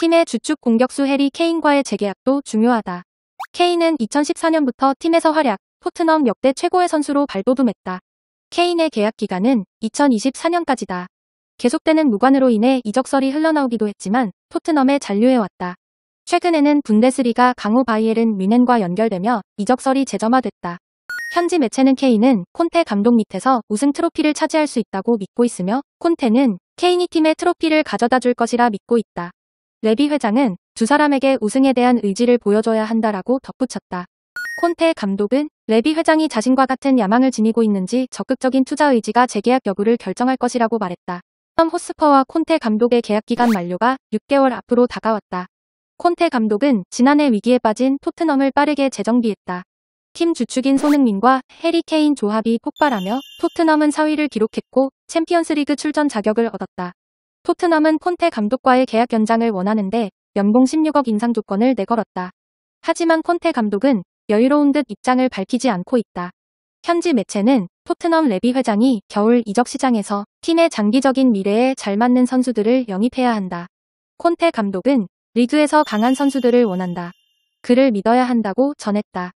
팀의 주축 공격수 해리 케인과의 재계약도 중요하다. 케인은 2014년부터 팀에서 활약, 토트넘 역대 최고의 선수로 발돋움했다. 케인의 계약 기간은 2024년까지다. 계속되는 무관으로 인해 이적설이 흘러나오기도 했지만 토트넘에 잔류해왔다. 최근에는 분데스리가 강호 바이에른 뮌헨과 연결되며 이적설이 재점화됐다. 현지 매체는 케인은 콘테 감독 밑에서 우승 트로피를 차지할 수 있다고 믿고 있으며 콘테는 케인이 팀의 트로피를 가져다 줄 것이라 믿고 있다. 레비 회장은 두 사람에게 우승에 대한 의지를 보여줘야 한다라고 덧붙였다. 콘테 감독은 레비 회장이 자신과 같은 야망을 지니고 있는지 적극적인 투자 의지가 재계약 여부를 결정할 것이라고 말했다. 톰 호스퍼와 콘테 감독의 계약 기간 만료가 6개월 앞으로 다가왔다. 콘테 감독은 지난해 위기에 빠진 토트넘을 빠르게 재정비했다. 팀 주축인 손흥민과 해리 케인 조합이 폭발하며 토트넘은 4위를 기록했고 챔피언스리그 출전 자격을 얻었다. 토트넘은 콘테 감독과의 계약 연장을 원하는데 연봉 16억 인상 조건을 내걸었다. 하지만 콘테 감독은 여유로운 듯 입장을 밝히지 않고 있다. 현지 매체는 토트넘 레비 회장이 겨울 이적 시장에서 팀의 장기적인 미래에 잘 맞는 선수들을 영입해야 한다. 콘테 감독은 리그에서 강한 선수들을 원한다. 그를 믿어야 한다고 전했다.